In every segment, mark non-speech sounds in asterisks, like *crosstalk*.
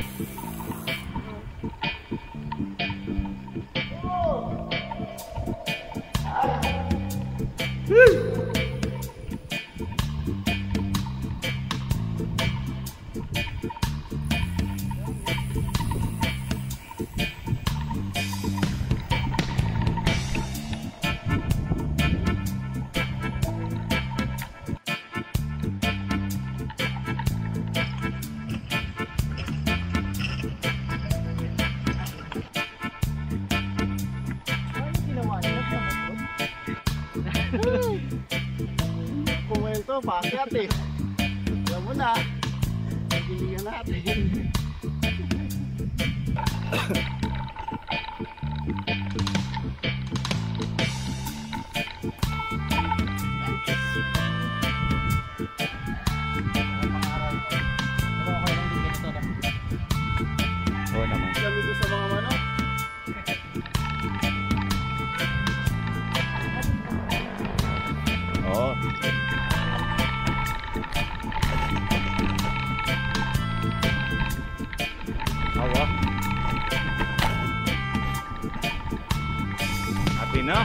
Bye. Paakyat eh. Alam mo na. Pagiligan natin. *laughs* Happy na?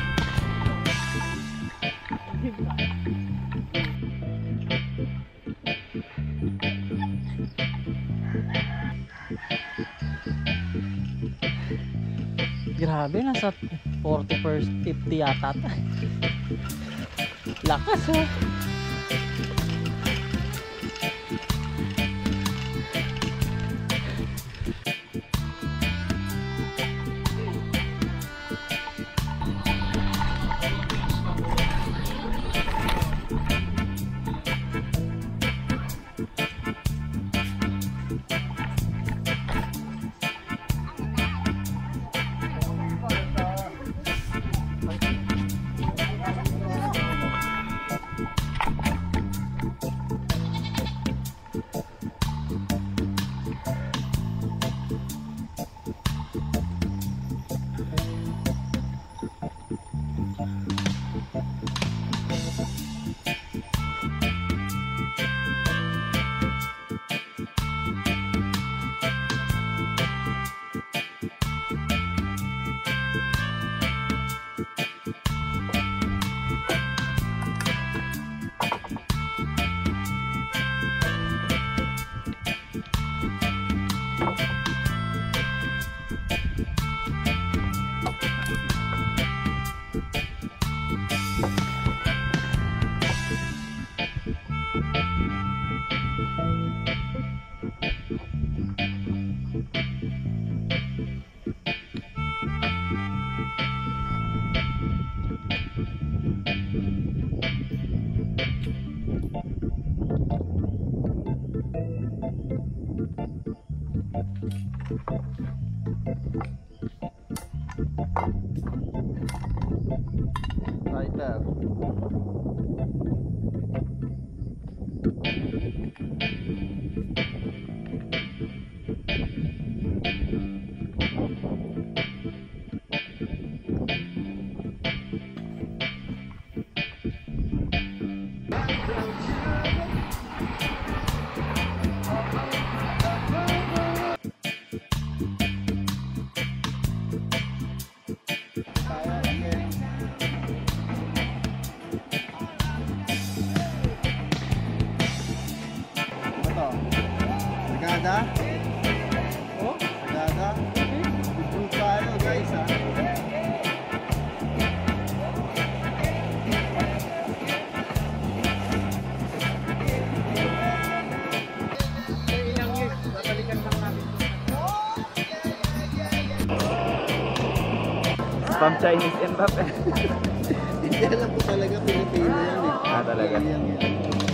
Grabe, nasa 40 per 50 yata. Lakas oh. Bye. aí pega. Thank From Chinese Mbappe. Hindi alam ko talaga Pilipino yan eh. Ah, talaga? Yan.